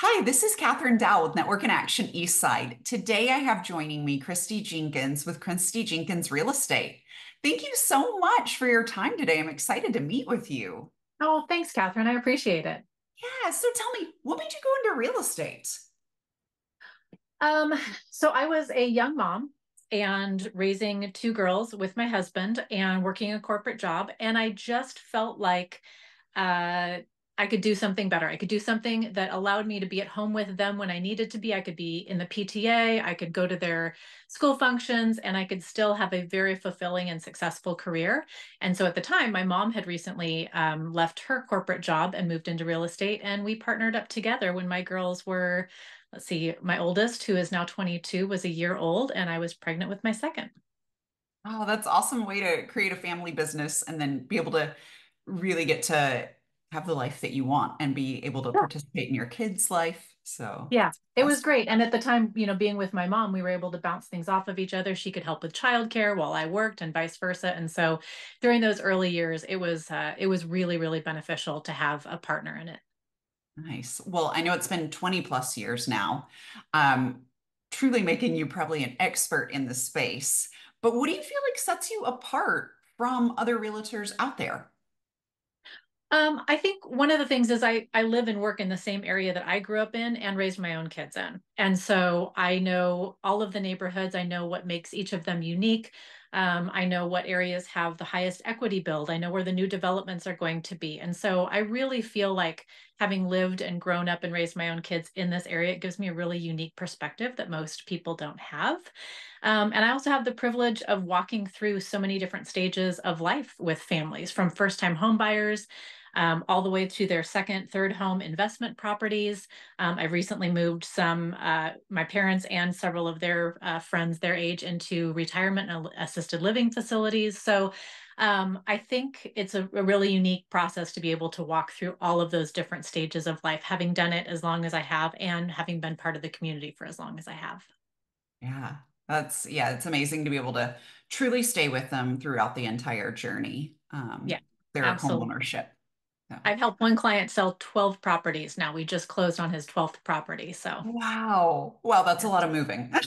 Hi, this is Cathryn Dall with Network in Action Eastside. Today I have joining me Kristi Jenkins with Kristi Jenkins Real Estate. Thank you so much for your time today. I'm excited to meet with you. Oh, thanks, Cathryn. I appreciate it. Yeah, so tell me, what made you go into real estate? Um, so I was a young mom and raising two girls with my husband and working a corporate job. And I just felt like uh, I could do something better. I could do something that allowed me to be at home with them when I needed to be. I could be in the PTA, I could go to their school functions, and I could still have a very fulfilling and successful career. And so at the time, my mom had recently um, left her corporate job and moved into real estate. And we partnered up together when my girls were, let's see, my oldest, who is now 22, was a year old, and I was pregnant with my second. Oh, that's awesome way to create a family business and then be able to really get to have the life that you want and be able to participate in your kids' life. So yeah, it was great. And at the time, you know, being with my mom, we were able to bounce things off of each other. She could help with childcare while I worked, and vice versa. And so, during those early years, it was uh, it was really really beneficial to have a partner in it. Nice. Well, I know it's been 20 plus years now, um, truly making you probably an expert in the space. But what do you feel like sets you apart from other realtors out there? Um, I think one of the things is I I live and work in the same area that I grew up in and raised my own kids in. And so I know all of the neighborhoods. I know what makes each of them unique. Um, I know what areas have the highest equity build. I know where the new developments are going to be. And so I really feel like having lived and grown up and raised my own kids in this area, it gives me a really unique perspective that most people don't have. Um, and I also have the privilege of walking through so many different stages of life with families from first time homebuyers um, all the way to their second, third home investment properties. Um, I've recently moved some, uh, my parents and several of their uh, friends their age into retirement and assisted living facilities. So um, I think it's a, a, really unique process to be able to walk through all of those different stages of life, having done it as long as I have and having been part of the community for as long as I have. Yeah, that's, yeah, it's amazing to be able to truly stay with them throughout the entire journey. Um, yeah, their absolutely. home I've helped one client sell 12 properties now. We just closed on his 12th property. So wow. Well, that's a lot of moving.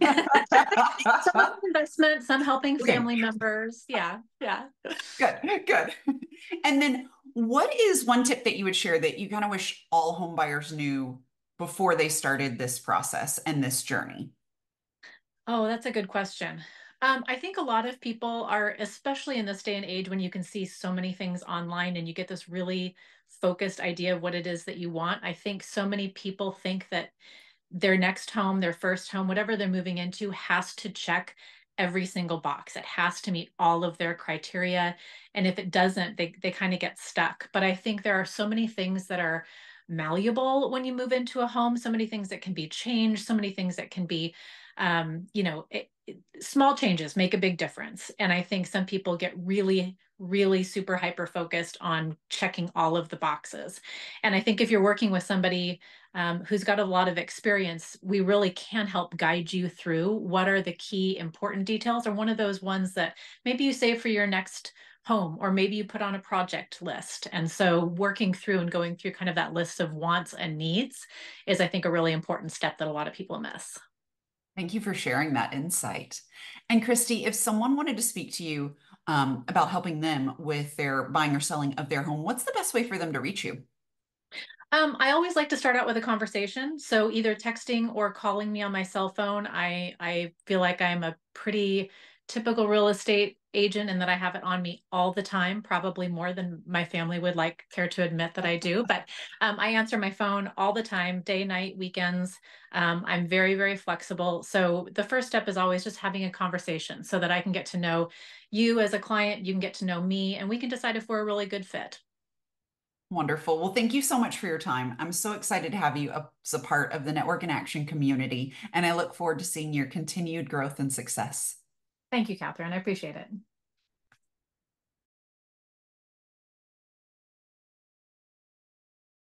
some investment, some helping okay. family members. Yeah. Yeah. Good. Good. And then what is one tip that you would share that you kind of wish all home buyers knew before they started this process and this journey? Oh, that's a good question. Um, I think a lot of people are, especially in this day and age when you can see so many things online and you get this really focused idea of what it is that you want. I think so many people think that their next home, their first home, whatever they're moving into, has to check every single box. It has to meet all of their criteria. And if it doesn't, they, they kind of get stuck. But I think there are so many things that are malleable when you move into a home, so many things that can be changed, so many things that can be um, you know, it, it, small changes make a big difference. And I think some people get really, really super hyper focused on checking all of the boxes. And I think if you're working with somebody um, who's got a lot of experience, we really can help guide you through what are the key important details or one of those ones that maybe you save for your next home or maybe you put on a project list and so working through and going through kind of that list of wants and needs is i think a really important step that a lot of people miss Thank you for sharing that insight. And Kristi, if someone wanted to speak to you um, about helping them with their buying or selling of their home, what's the best way for them to reach you? Um, I always like to start out with a conversation. So either texting or calling me on my cell phone. I I feel like I'm a pretty typical real estate agent and that I have it on me all the time, probably more than my family would like care to admit that I do. But um, I answer my phone all the time, day, night, weekends. Um, I'm very, very flexible. So the first step is always just having a conversation so that I can get to know you as a client, you can get to know me, and we can decide if we're a really good fit. Wonderful. Well, thank you so much for your time. I'm so excited to have you as a part of the Network in Action community, and I look forward to seeing your continued growth and success. Thank you, Cathryn. I appreciate it.